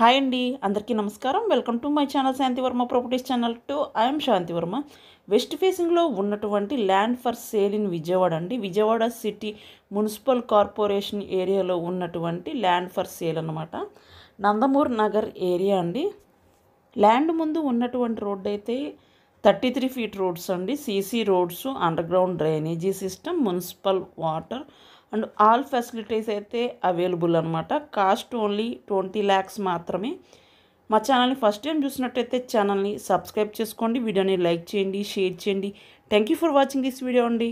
Hi అండి అందరికీ నమస్కారం. Welcome to my channel Shantivarma properties channel to. I'm Shantivarma west ఫేసింగ్లో ఉన్నటువంటి land for sale in Vijayawada అండి. విజయవాడ సిటీ మున్సిపల్ కార్పొరేషన్ ఏరియాలో ఉన్నటువంటి ల్యాండ్ ఫర్ సేల్ అనమాట నందమూర్ నగర్ ఏరియా అండి. ల్యాండ్ ముందు ఉన్నటువంటి రోడ్ అయితే థర్టీ త్రీ ఫీట్ రోడ్స్ అండి. CC roads underground drainage system municipal water and all facilities అయితే అవైలబుల్ అనమాట కాస్ట్ ఓన్లీ ట్వంటీ ల్యాక్స్ మాత్రమే. మా ఛానల్ని ఫస్ట్ టైం చూసినట్టయితే ఛానల్ని సబ్స్క్రైబ్ చేసుకోండి వీడియోని లైక్ చేయండి షేర్ చేయండి. Thank you for watching this video అండి.